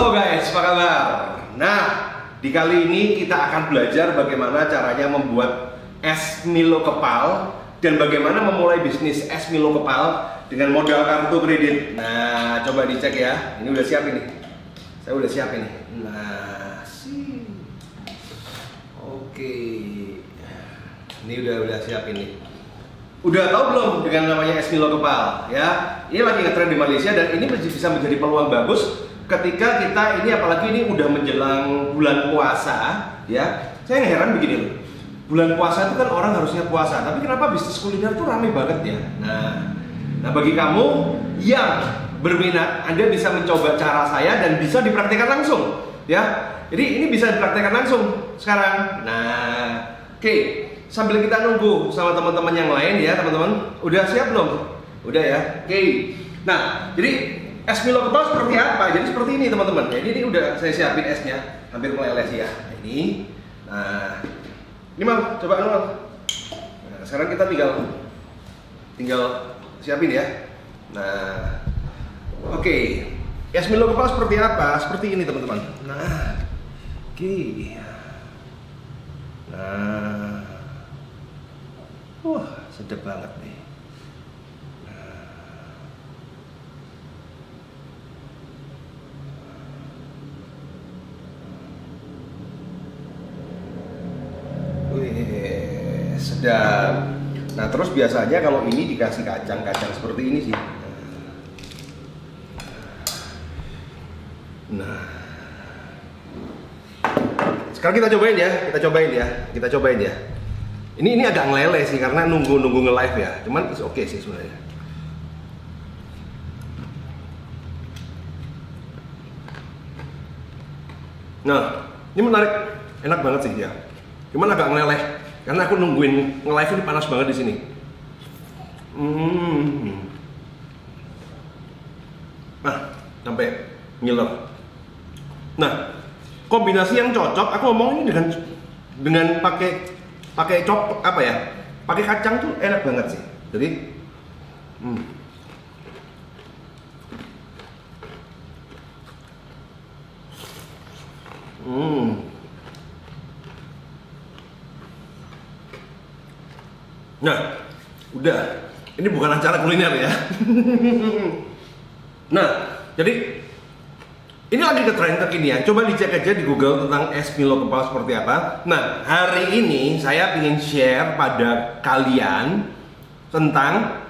Halo guys, apa kabar? Nah, di kali ini kita akan belajar bagaimana caranya membuat es Milo kepal dan bagaimana memulai bisnis es Milo kepal dengan modal kartu kredit. Nah, coba dicek ya. Ini udah siap ini. Saya udah siap ini. Nah, sih. Oke. Ini udah udah siap ini. Udah tahu belum dengan namanya es Milo kepal ya? Ini lagi ngetren di Malaysia dan ini bisa menjadi peluang bagus ketika kita ini apalagi ini udah menjelang bulan puasa ya. Saya heran begini loh. Bulan puasa itu kan orang harusnya puasa, tapi kenapa bisnis kuliner tuh rame banget ya? Nah, nah bagi kamu yang berminat, Anda bisa mencoba cara saya dan bisa dipraktikkan langsung ya. Jadi ini bisa dipraktikkan langsung sekarang. Nah, oke. Okay sambil kita nunggu sama teman-teman yang lain ya teman-teman udah siap belum udah ya oke okay. nah jadi es Milo kepal seperti apa? Jadi seperti ini teman-teman. Jadi ini udah saya siapin esnya. Hampir meleleh ya. Nah, ini. Nah ini mal coba mal nah, sekarang kita tinggal tinggal siapin ya. Nah oke. Okay. es Milo kepal seperti apa? Seperti ini teman-teman. Nah oke. Okay. nah. Wah, sedap banget nih. Sedap. Nah, terus biasanya kalau ini dikasih kacang-kacang seperti ini sih. Nah. Sekarang kita cobain ya, kita cobain ya, kita cobain ya. Ini ini agak ngeleleh sih karena nunggu nunggu nge live ya. Cuman oke okay sih sebenarnya. Nah, ini menarik, enak banget sih ya. Cuman agak ngeleleh karena aku nungguin nge live ini panas banget di sini. Hmm. Nah, sampai ngiler. Nah, kombinasi yang cocok, aku ngomong ini dengan dengan pakai pakai cop apa ya pakai kacang tuh enak banget sih jadi hmm. Hmm. Nah, udah. Ini bukan acara kuliner ya. nah, jadi ini lagi ke tren kekinian. Coba dicek aja di Google tentang es Milo kepal seperti apa. Nah, hari ini saya ingin share pada kalian tentang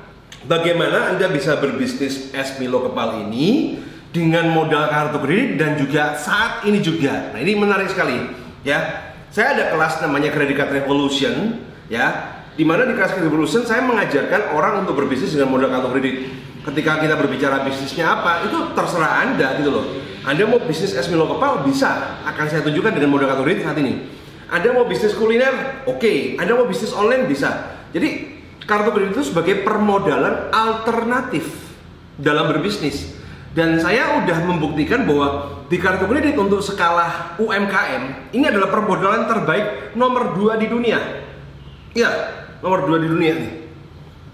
bagaimana Anda bisa berbisnis es Milo kepal ini dengan modal kartu kredit dan juga saat ini juga. Nah, ini menarik sekali, ya. Saya ada kelas namanya Credit Card Revolution, ya. Di mana di Credit Revolution saya mengajarkan orang untuk berbisnis dengan modal kartu kredit. Ketika kita berbicara bisnisnya apa, itu terserah Anda gitu loh anda mau bisnis es Milo kepal bisa, akan saya tunjukkan dengan modal kartu kredit saat ini. Anda mau bisnis kuliner, oke. Okay. Anda mau bisnis online bisa. Jadi kartu kredit itu sebagai permodalan alternatif dalam berbisnis. Dan saya udah membuktikan bahwa di kartu kredit untuk skala UMKM ini adalah permodalan terbaik nomor dua di dunia. Ya, nomor dua di dunia nih.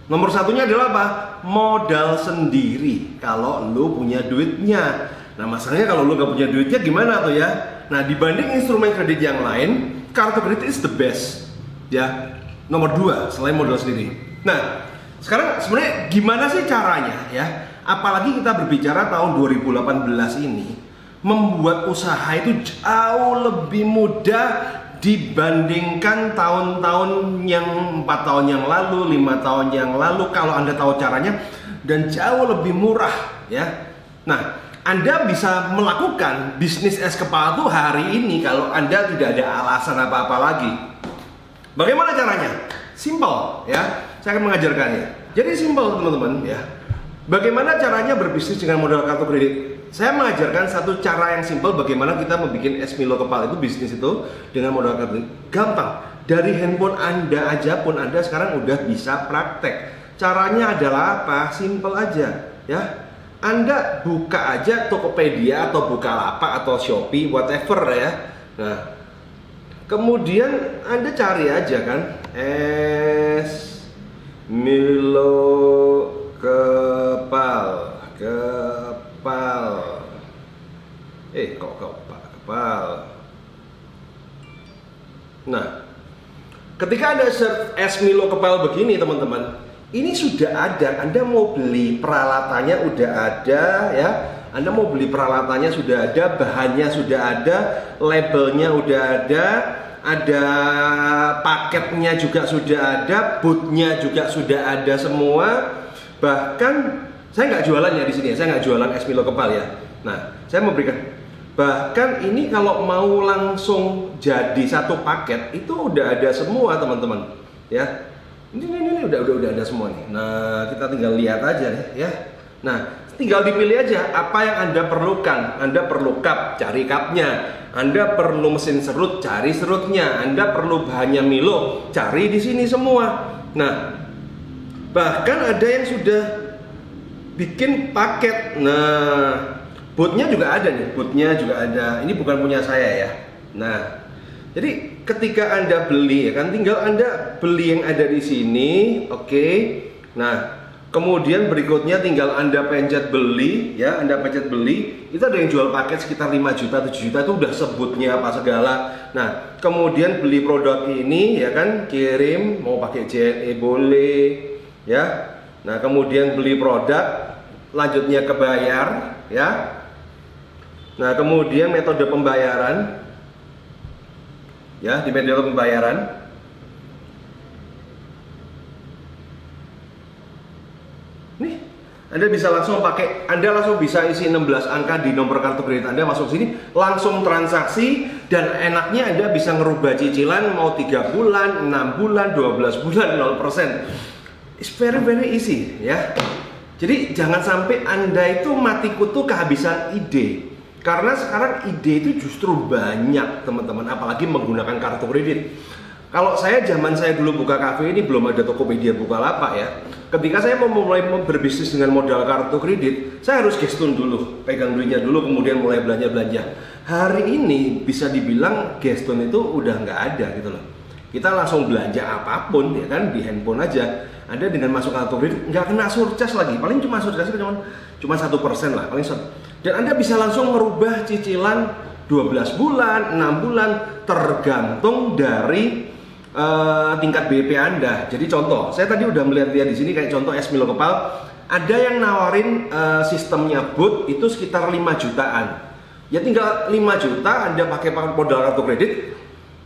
Nomor satunya adalah apa? Modal sendiri. Kalau lu punya duitnya. Nah masalahnya kalau lu gak punya duitnya gimana tuh ya? Nah dibanding instrumen kredit yang lain, kartu kredit is the best ya nomor dua selain modal sendiri. Nah sekarang sebenarnya gimana sih caranya ya? Apalagi kita berbicara tahun 2018 ini membuat usaha itu jauh lebih mudah dibandingkan tahun-tahun yang empat tahun yang lalu, lima tahun yang lalu kalau anda tahu caranya dan jauh lebih murah ya. Nah anda bisa melakukan bisnis es kepala tuh hari ini kalau Anda tidak ada alasan apa-apa lagi. Bagaimana caranya? Simple ya. Saya akan mengajarkannya. Jadi simple teman-teman ya. Bagaimana caranya berbisnis dengan modal kartu kredit? Saya mengajarkan satu cara yang simple bagaimana kita membuat es Milo kepala itu bisnis itu dengan modal kartu kredit. Gampang. Dari handphone Anda aja pun Anda sekarang udah bisa praktek. Caranya adalah apa? Simple aja ya anda buka aja Tokopedia atau Bukalapak atau Shopee whatever ya. Nah, kemudian Anda cari aja kan es Milo kepal. Nah, ketika ada es Milo kepal begini teman-teman, ini sudah ada. Anda mau beli peralatannya udah ada ya. Anda mau beli peralatannya sudah ada, bahannya sudah ada, labelnya udah ada, ada paketnya juga sudah ada, bootnya juga sudah ada semua. Bahkan saya nggak jualan ya di sini ya, saya nggak jualan es Milo kepal ya. Nah, saya memberikan bahkan ini kalau mau langsung jadi satu paket itu udah ada semua teman-teman. Ya. Ini, ini, ini udah, udah udah ada semua nih. Nah kita tinggal lihat aja nih ya. Nah tinggal dipilih aja apa yang anda perlukan. Anda perlu cup cari cupnya. Anda perlu mesin serut cari serutnya. Anda perlu bahannya Milo cari di sini semua. Nah bahkan ada yang sudah bikin paket. Nah bootnya juga ada nih bootnya juga ada. Ini bukan punya saya ya. Nah jadi ketika anda beli ya kan tinggal anda beli yang ada di sini oke. Okay. nah kemudian berikutnya tinggal anda pencet beli ya anda pencet beli. Itu ada yang jual paket sekitar 5 juta 7 juta itu udah sebutnya apa segala. Nah kemudian beli produk ini ya kan kirim mau pakai JNE boleh ya. Nah kemudian beli produk lanjutnya ke bayar ya Nah, kemudian metode pembayaran ya, di metode pembayaran Nih, Anda bisa langsung pakai Anda langsung bisa isi 16 angka di nomor kartu kredit Anda masuk sini, langsung transaksi dan enaknya Anda bisa ngerubah cicilan mau 3 bulan, 6 bulan, 12 bulan 0%. It's very very easy ya. Jadi jangan sampai Anda itu mati kutu kehabisan ide karena sekarang ide itu justru banyak teman-teman, apalagi menggunakan kartu kredit. Kalau saya zaman saya dulu buka kafe ini belum ada Tokopedia buka lapak ya. Ketika saya mau mulai berbisnis dengan modal kartu kredit, saya harus gestun dulu, pegang duitnya dulu, kemudian mulai belanja belanja. Hari ini bisa dibilang gestun itu udah nggak ada gitu loh. Kita langsung belanja apa pun ya kan di handphone aja. Ada dengan masuk kartu kredit nggak kena surcharge lagi, paling cuma surcharge cuma cuma satu persen lah, paling dan Anda bisa langsung merubah cicilan 12 bulan, 6 bulan tergantung dari uh, tingkat BP Anda. Jadi contoh, saya tadi udah melihat dia di sini kayak contoh es Milo Kepal, ada yang nawarin uh, sistemnya boot itu sekitar 5 jutaan. Ya tinggal 5 juta Anda pakai modal kartu kredit,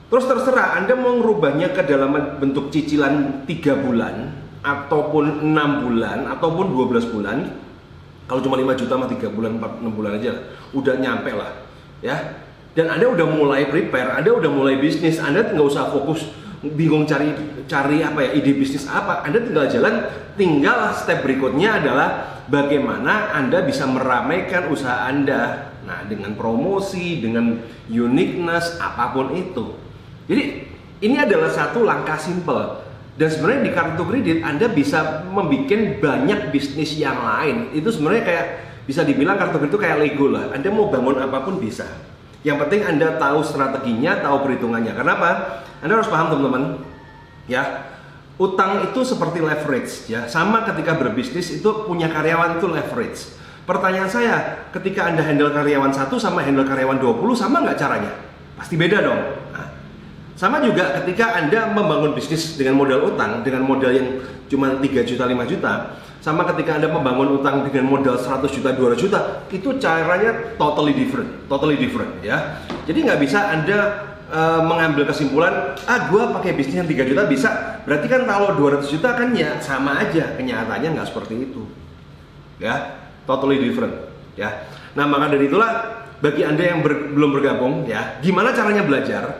terus terserah Anda mau merubahnya ke dalam bentuk cicilan 3 bulan ataupun 6 bulan ataupun 12 bulan kalau cuma 5 juta mah 3 bulan, 4, 6 bulan aja udah nyampe lah ya. Dan Anda udah mulai prepare, Anda udah mulai bisnis, Anda nggak usah fokus bingung cari cari apa ya ide bisnis apa. Anda tinggal jalan, tinggal step berikutnya adalah bagaimana Anda bisa meramaikan usaha Anda. Nah, dengan promosi, dengan uniqueness apa pun itu. Jadi ini adalah satu langkah simple dan sebenarnya di kartu kredit Anda bisa membuat banyak bisnis yang lain. Itu sebenarnya kayak bisa dibilang kartu kredit itu kayak Lego lah. Anda mau bangun apa pun bisa. Yang penting Anda tahu strateginya, tahu perhitungannya. Kenapa? Anda harus paham teman-teman. Ya, utang itu seperti leverage ya. Sama ketika berbisnis itu punya karyawan itu leverage. Pertanyaan saya, ketika Anda handle karyawan satu sama handle karyawan 20 sama nggak caranya? Pasti beda dong. Sama juga ketika Anda membangun bisnis dengan modal utang, dengan modal yang cuma 3 juta, 5 juta, sama ketika Anda membangun utang dengan modal 100 juta, 200 juta, itu caranya totally different, totally different ya. Jadi nggak bisa Anda uh, mengambil kesimpulan, ah gue pakai bisnis yang 3 juta bisa, berarti kan kalau 200 juta kan ya sama aja, kenyataannya nggak seperti itu. Ya, totally different ya. Nah maka dari itulah bagi Anda yang ber, belum bergabung ya, gimana caranya belajar?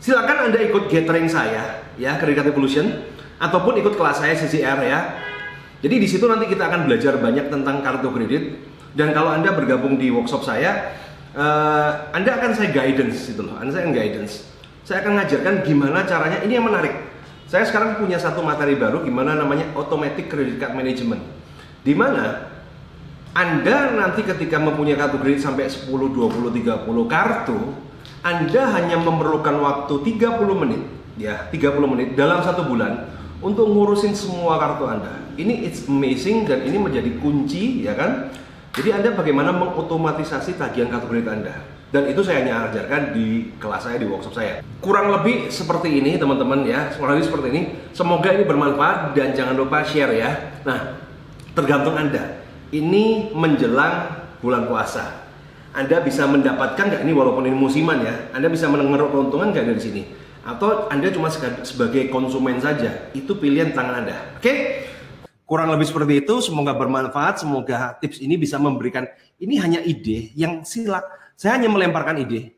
Silakan anda ikut gathering saya ya Kredit Evolution ataupun ikut kelas saya CCR ya. Jadi di situ nanti kita akan belajar banyak tentang kartu kredit. Dan kalau anda bergabung di workshop saya uh, anda akan saya guidance itu loh. Anda saya akan guidance. Saya akan ngajarkan gimana caranya. Ini yang menarik. Saya sekarang punya satu materi baru gimana namanya automatic credit card management. Di mana anda nanti ketika mempunyai kartu kredit sampai 10, 20, 30 kartu anda hanya memerlukan waktu 30 menit, ya 30 menit dalam satu bulan untuk ngurusin semua kartu Anda. Ini it's amazing dan ini menjadi kunci, ya kan? Jadi Anda bagaimana mengotomatisasi tagihan kartu kredit Anda? Dan itu saya hanya ajarkan di kelas saya, di workshop saya. Kurang lebih seperti ini teman-teman ya, kurang lebih seperti ini. Semoga ini bermanfaat dan jangan lupa share ya. Nah, tergantung Anda. Ini menjelang bulan puasa. Anda bisa mendapatkan nggak ini walaupun ini musiman ya, Anda bisa mengeruk keuntungan nggak dari sini? Atau Anda cuma sebagai konsumen saja? Itu pilihan tangan Anda. Oke? Kurang lebih seperti itu, semoga bermanfaat, semoga tips ini bisa memberikan, ini hanya ide yang silak, saya hanya melemparkan ide.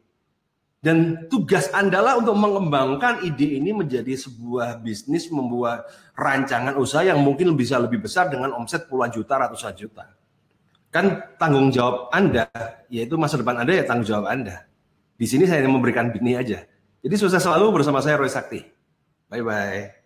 Dan tugas Anda lah untuk mengembangkan ide ini menjadi sebuah bisnis, membuat rancangan usaha yang mungkin bisa lebih besar dengan omset puluhan juta, ratusan juta. Kan tanggung jawab Anda, yaitu masa depan Anda ya tanggung jawab Anda. Di sini saya memberikan ini aja. Jadi sukses selalu bersama saya Roy Sakti. Bye-bye.